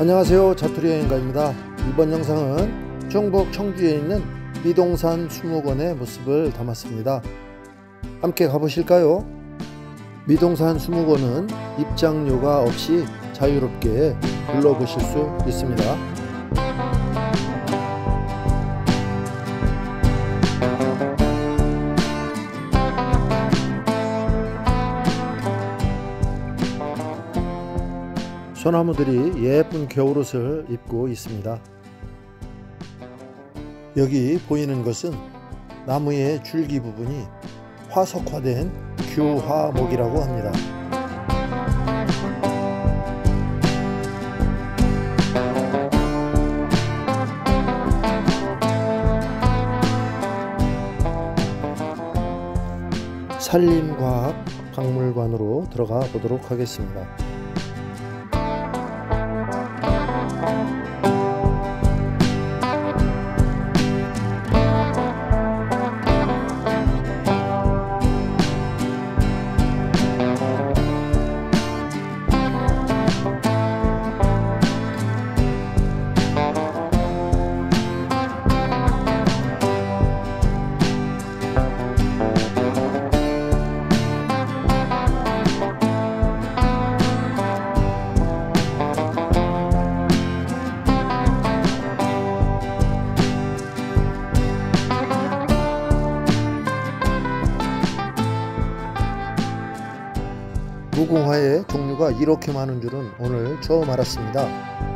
안녕하세요. 자투리 여행가입니다. 이번 영상은 충북 청주에 있는 미동산 수목원의 모습을 담았습니다. 함께 가보실까요? 미동산 수목원은 입장료가 없이 자유롭게 둘러보실 수 있습니다 소나무들이 예쁜 겨울옷을 입고 있습니다. 여기 보이는 것은 나무의 줄기 부분이 화석화된 규화목이라고 합니다. 산림과학 박물관으로 들어가 보도록 하겠습니다. 무궁화의 종류가 이렇게 많은 줄은 오늘 처음 알았습니다.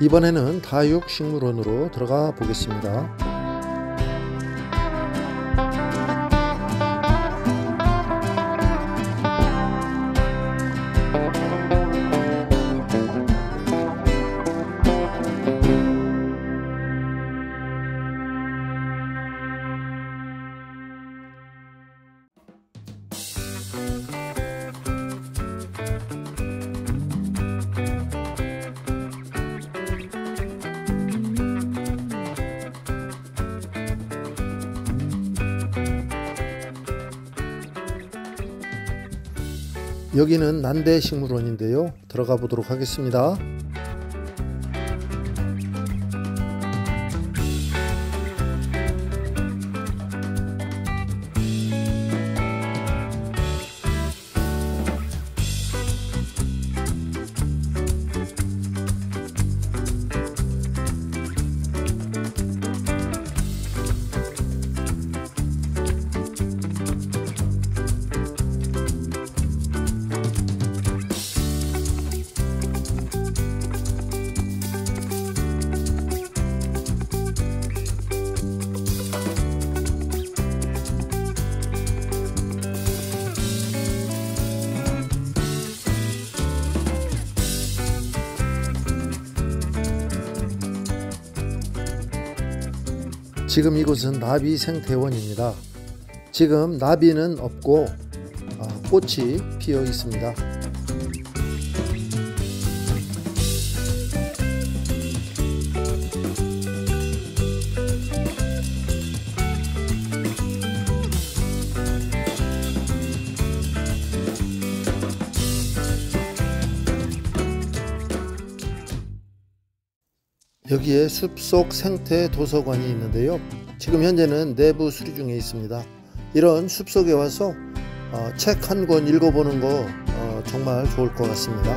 이번에는 다육식물원으로 들어가 보겠습니다. 여기는 난대식물원인데요. 들어가 보도록 하겠습니다. 지금 이곳은 나비 생태원입니다. 지금 나비는 없고 아, 꽃이 피어 있습니다. 여기에 숲속 생태 도서관이 있는데요. 지금 현재는 내부 수리 중에 있습니다. 이런 숲속에 와서 어, 책 한 권 읽어보는 거 어, 정말 좋을 것 같습니다.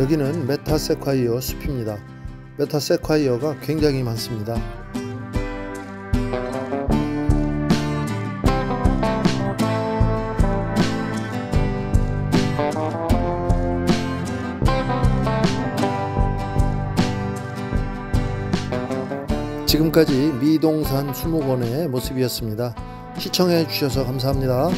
여기는 메타세콰이어 숲입니다. 메타세콰이어가 굉장히 많습니다. 지금까지 미동산 수목원의 모습이었습니다. 시청해 주셔서 감사합니다.